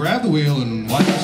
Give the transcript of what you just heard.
grab the wheel and watch